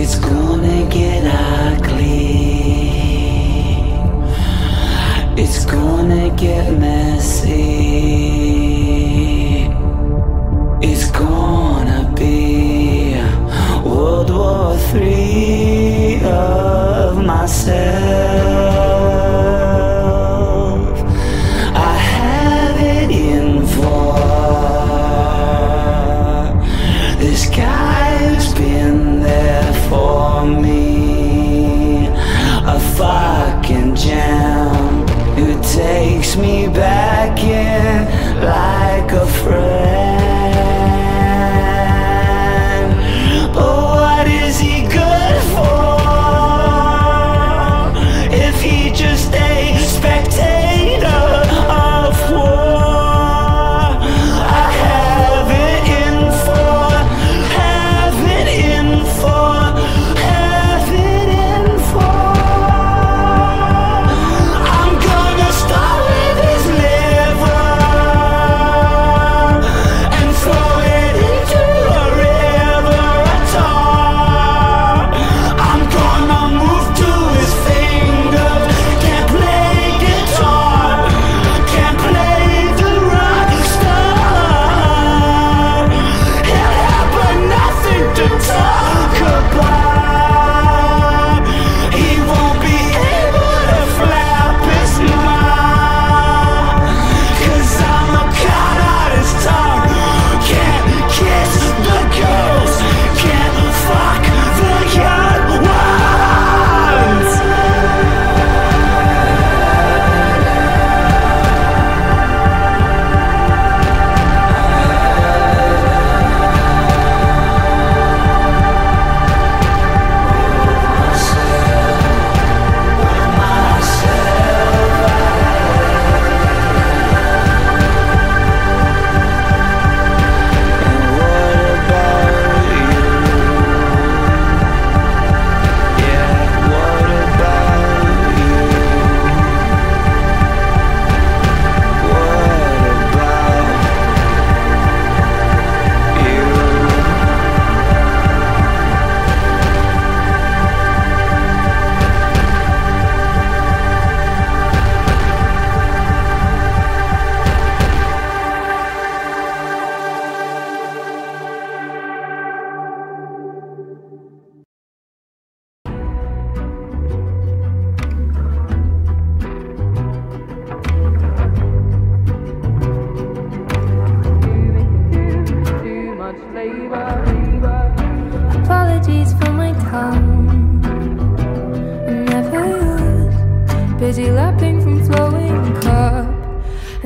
It's gonna get ugly. It's gonna get messy. Takes me back in like a friend.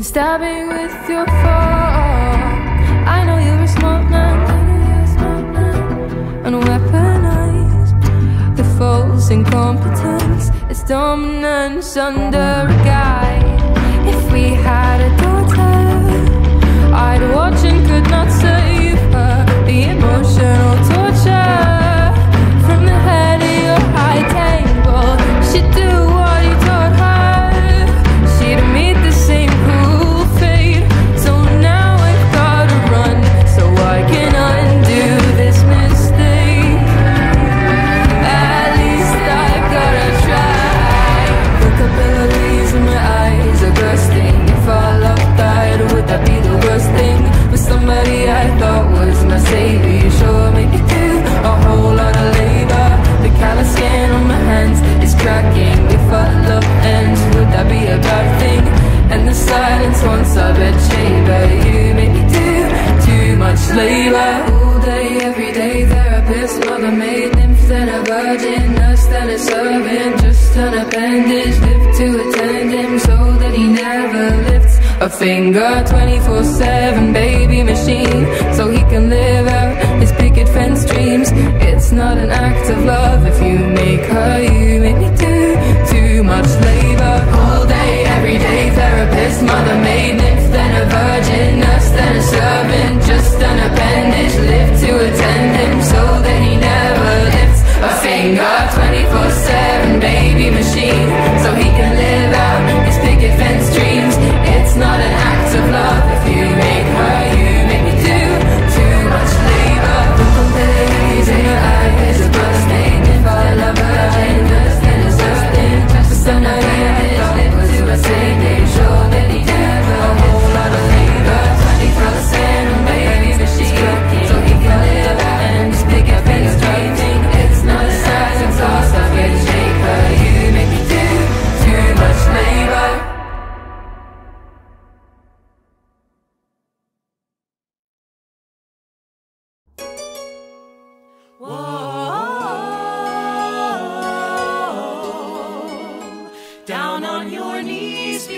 And stabbing with your fork. I know you're a smart man, and weaponize the false incompetence. It's dominance under a guy. If we had a daughter. I'd watch and once I bet you make me do too much labor. All day, every day, therapist, mother maid nymph, then a virgin, nurse, then a servant, just an appendage, live to attend him so that he never lifts a finger. 24 7 baby machine so he can live out his picket fence dreams. It's not an act of love if you make her. You make me do too much labor therapist mother maid nymph then a virgin nurse then a servant just an appendage live to attend him so that he never lifts a finger. 24 7 baby machine so he can live down on your knees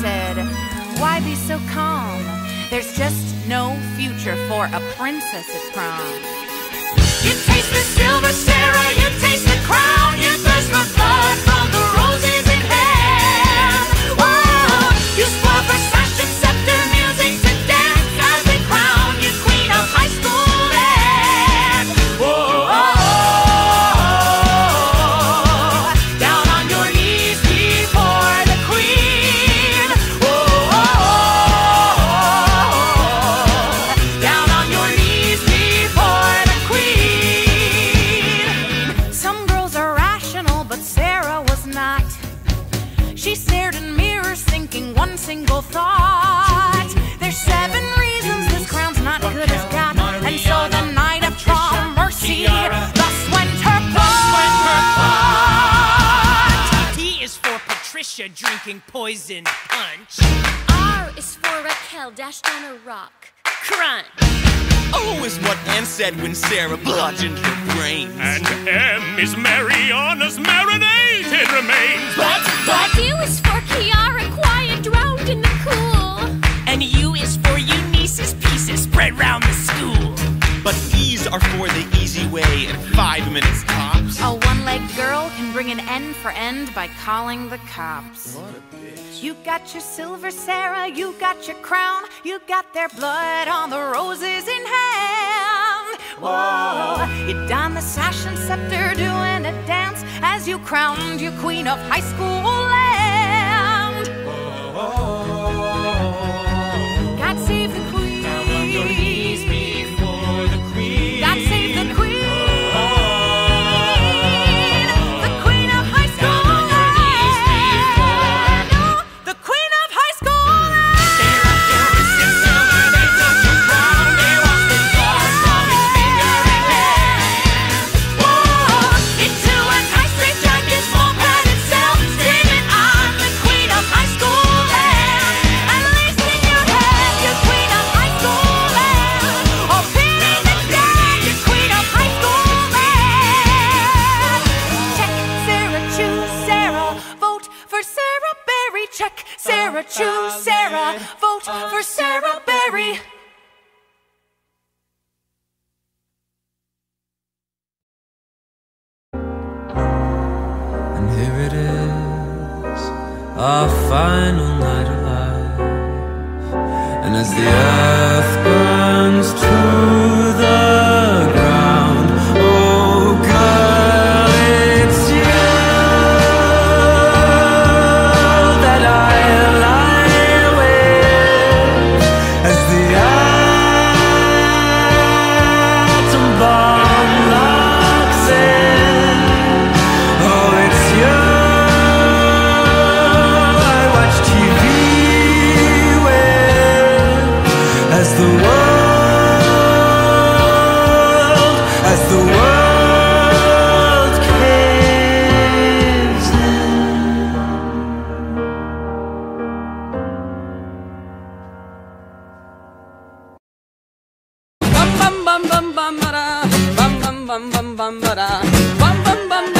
said, Why be so calm? There's just no future for a princess at prom. You taste the silver Sarah, you taste the crown, you thirst for blood from the thinking one single thought. There's seven reasons this crown's not Raquel, good as God, Mariana, and so the night of prom mercy Kiara, thus went her plot. P is for Patricia drinking poison punch. R is for Raquel dashed on a rock crunch. Oh, o is what Anne said when Sarah bludgeoned her brains. And M is Mariana's marinated remains. But, but, U is for Kiara, quiet, drowned in the cool. And U is for Eunice's pieces spread round the school. But E's are for the easy way and five minutes tops. A one bring an end for end by calling the cops. What a bitch. You got your silver Sarah, you got your crown, you got their blood on the roses in hand. Whoa, you don the sash and scepter doing a dance as you crowned your queen of high school. Bam bam bam bum Bam bam bam bam bum Bam bam bam.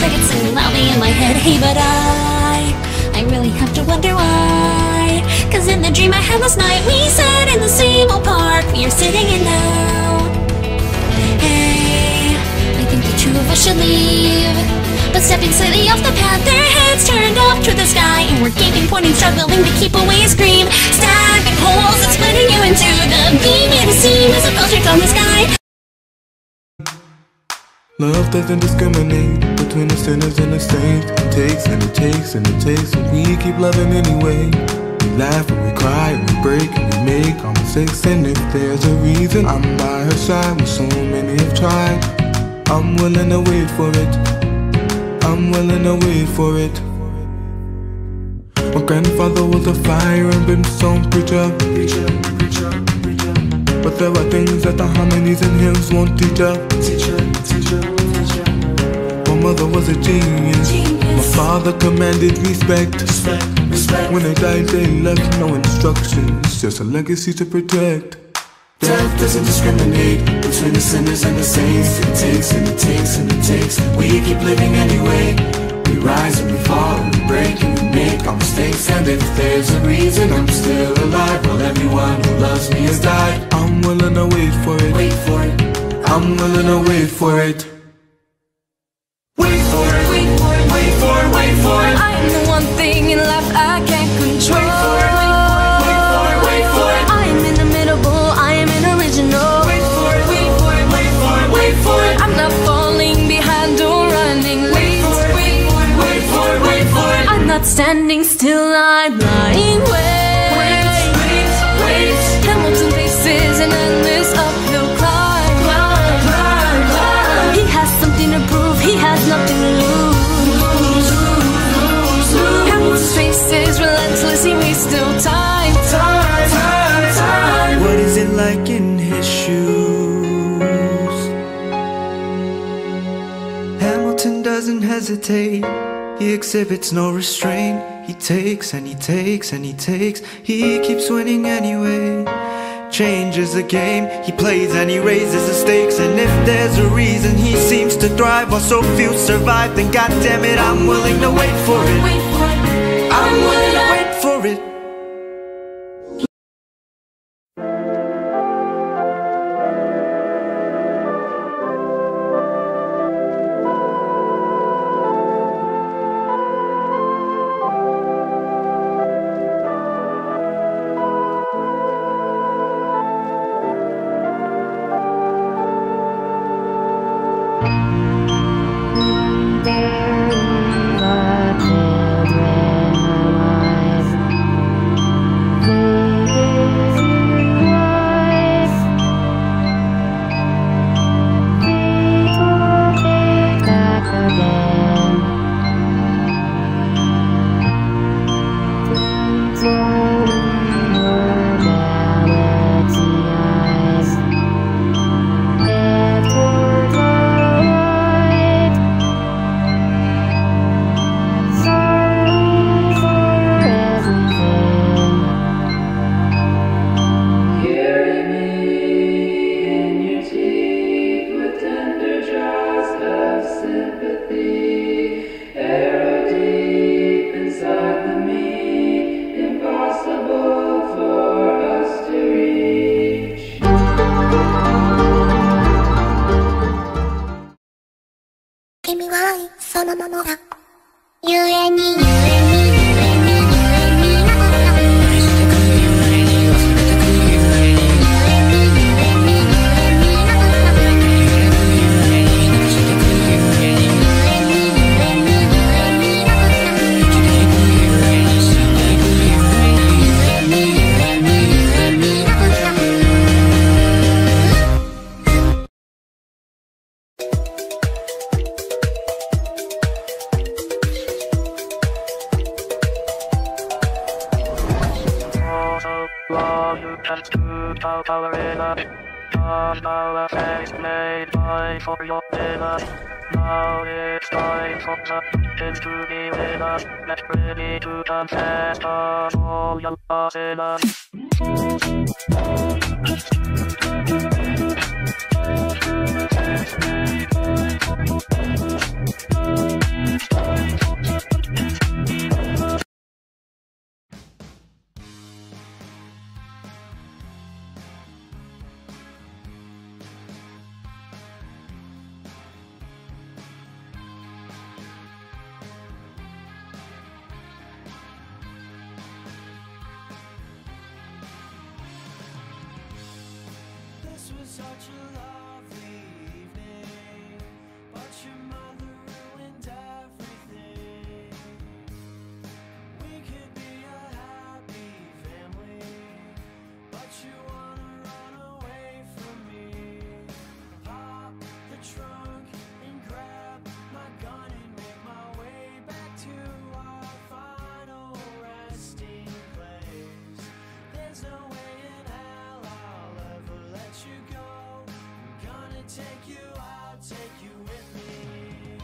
Cry of a cricket singing loudly in my head. Hey, but I, I really have to wonder why. Cause in the dream I had last night, we sat in the same old park we are sitting in now. Hey, I think the two of us should leave. But stepping slightly off the path, their heads turned off to the sky, and we're gaping, pointing, struggling to keep away a scream. Stabbing holes and splitting you into the beam. It seems as a filter from the sky. Love doesn't discriminate between the sinners and the saints. It takes and it takes and it takes, and we keep loving anyway. We laugh and we cry and we break and we make our mistakes. And if there's a reason, I'm by her side when so many have tried. I'm willing to wait for it. I'm willing to wait for it. My grandfather was a fire and brimstone preacher. But there are things that the harmonies and hymns won't teach us. My mother was a genius. My father commanded respect. When they died, they left no instructions, just a legacy to protect. Death doesn't discriminate between the sinners and the saints. It takes and it takes and it takes. We keep living anyway. We rise and we fall and we break and we make our mistakes. And if there's a reason I'm still alive, well, everyone who loves me has died. I'm willing to wait for it. Wait for it. I'm willing to wait for it. Wait for it. Wait for it. Wait for it. Wait for it. I'm the one thing in life I can't control. Wait for it. Wait for it. Wait for it. wait for it. I'm inimitable, I am an original. Wait for it. Wait for it. Wait for it. Wait for it. I'm not falling behind or running late. Wait for it. Wait for it. Wait for it. I'm not standing still, I'm lying wait. Hesitate. He exhibits no restraint. He takes and he takes and he takes. He keeps winning anyway. Changes the game, he plays and he raises the stakes. And if there's a reason he seems to thrive while so few survive, then goddamn it, I'm willing to wait for it. Wait for it. I'm willing to wait for it. Thank your sinners. Take you out, take you with me.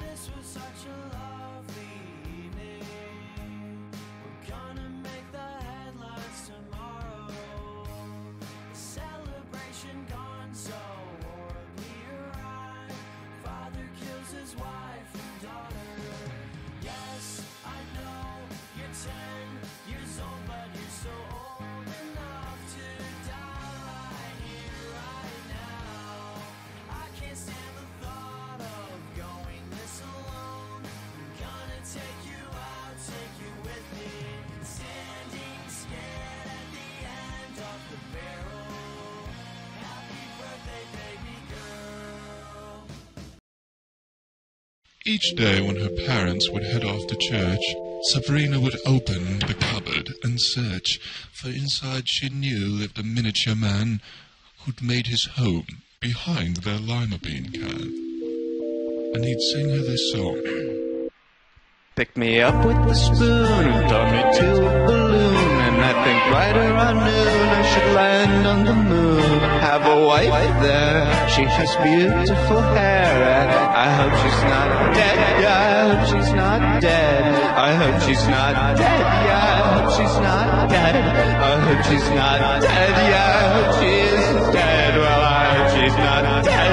This was such a Each day when her parents would head off to church, Sabrina would open the cupboard and search, for inside she knew lived a miniature man who'd made his home behind their lima bean can. And he'd sing her this song. Pick me up with the spoon and me to a balloon. I think right around noon I should land on the moon. Have a wife there, she has beautiful hair. And I hope she's not dead, yeah, I hope she's not dead. I hope she's not dead, yeah, I hope she's not dead. I hope she's not dead, yeah, I hope she is dead. Well, I hope she's not dead,